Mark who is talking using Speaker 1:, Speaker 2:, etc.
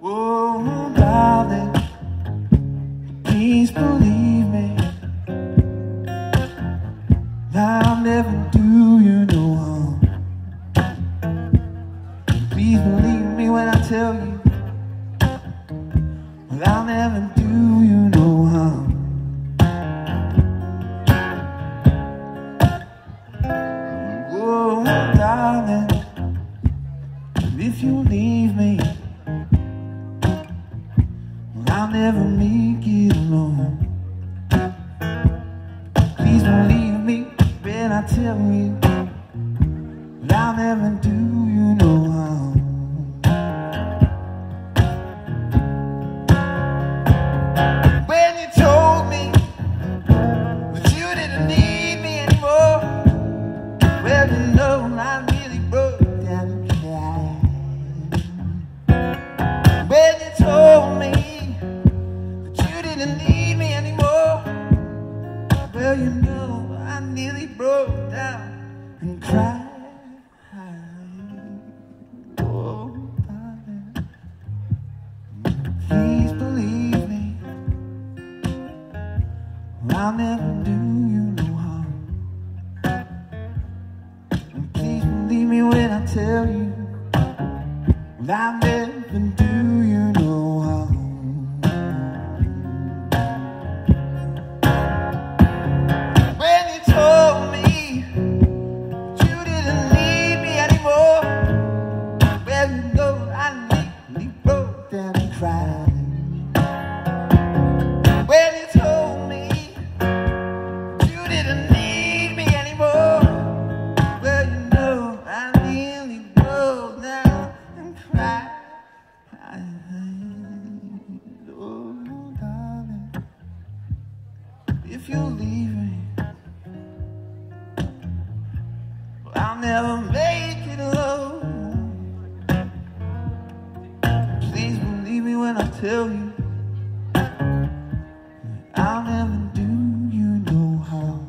Speaker 1: Oh, darling, please believe me. I'll never do you no harm. Please believe me when I tell you. I'll never do you no harm. Oh, darling, if you leave me, I'll never make it alone. Please believe me when I tell you, but I'll never do I nearly broke down and cried. Oh, please believe me. I'll never do you no harm. And please believe me when I tell you I'll never do you no if you leave me, well, I'll never make it alone. Please believe me when I tell you. I'll never do you no harm.